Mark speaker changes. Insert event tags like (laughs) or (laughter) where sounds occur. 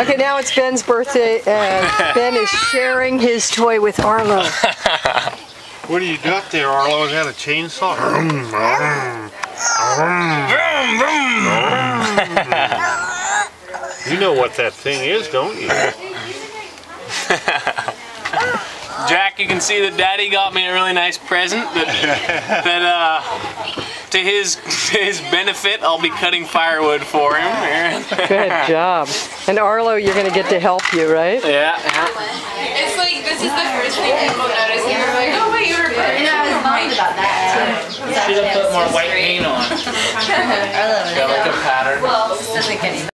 Speaker 1: Okay, now it's Ben's birthday, and Ben is sharing his toy with Arlo.
Speaker 2: What do you got there, Arlo? Is that a chainsaw? you know what that thing is, don't you?
Speaker 3: Jack, you can see that Daddy got me a really nice present. That, that uh, to his to (laughs) his benefit, I'll be cutting firewood for him.
Speaker 1: Good (laughs) job. And Arlo, you're going to get to help you, right?
Speaker 3: yeah. Uh-huh.
Speaker 4: It's like this is the first thing people notice, and they're like, "Oh wait, you're a bird."
Speaker 5: Yeah, I was bummed about that too.
Speaker 6: Should have put more white paint on. (laughs)
Speaker 5: I love it.
Speaker 6: Got like a pattern.
Speaker 5: Well, this doesn't get any